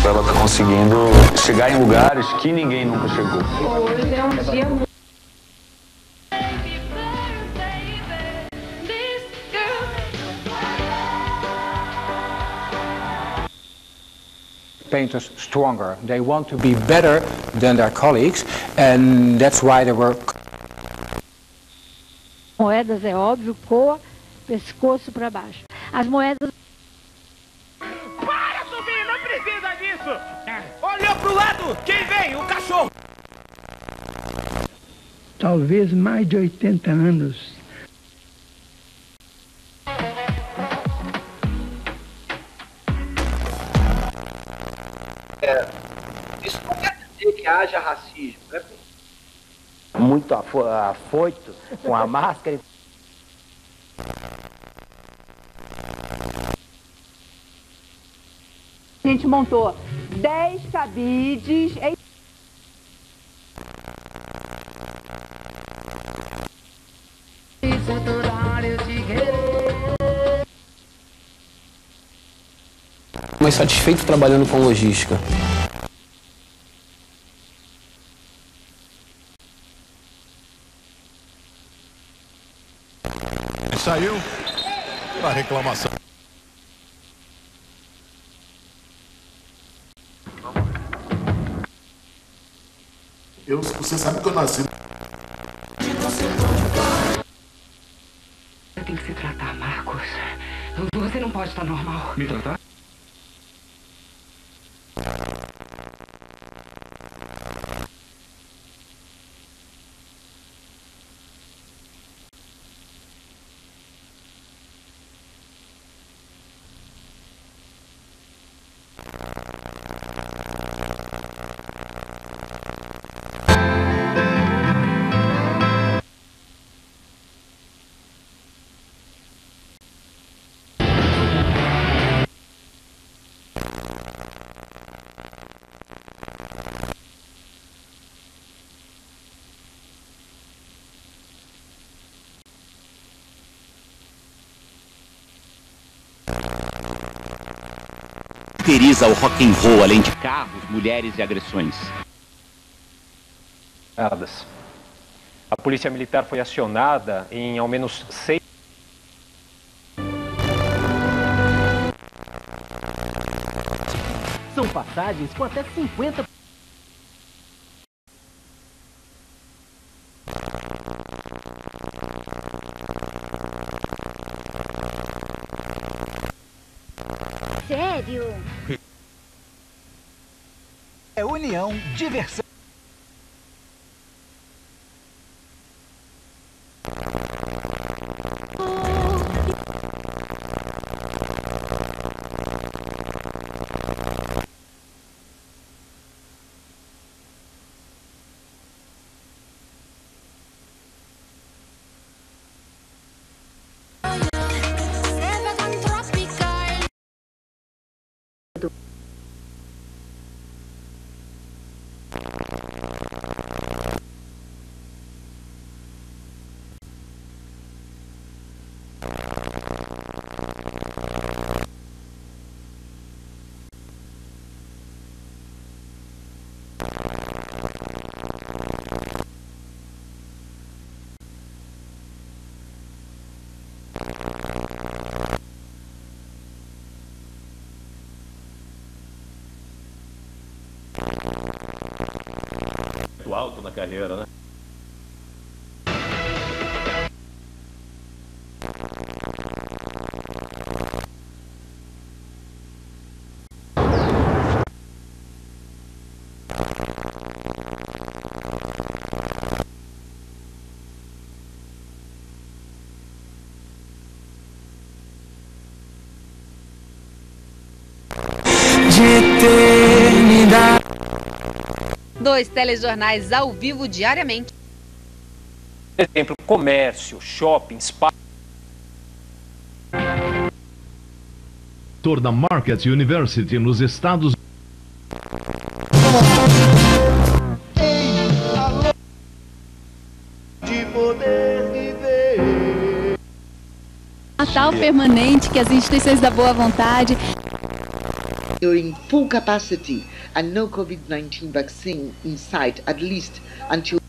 pra ela estar tá conseguindo chegar em lugares que ninguém nunca chegou. Hoje é um dia muito painters stronger. They want to be better than their colleagues, and that's why they were. Moedas é óbvio, coa, pescoço para baixo. As moedas. Disso! Olhou pro lado, quem vem? O cachorro! Talvez mais de 80 anos É, isso não quer dizer que haja racismo, né? Muito afo afoito, com a máscara. A gente montou 10 cabides. mais satisfeito trabalhando com logística. Saiu para reclamação. Eu, você sabe que eu nasci. Tem que se tratar, Marcos. Você não pode estar normal. Me tratar? Caracteriza o rock and roll, além de carros, mulheres e agressões? A polícia militar foi acionada em ao menos seis. São passagens com até 50 Sério? É união, diversão. Alto na carreira, né? Dois telejornais ao vivo diariamente. Por exemplo, comércio, shopping, spa. da Market University nos Estados Natal permanente que as instituições da boa vontade In full capacity and no COVID-19 vaccine in sight, at least until